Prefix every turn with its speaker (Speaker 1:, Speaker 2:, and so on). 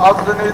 Speaker 1: adını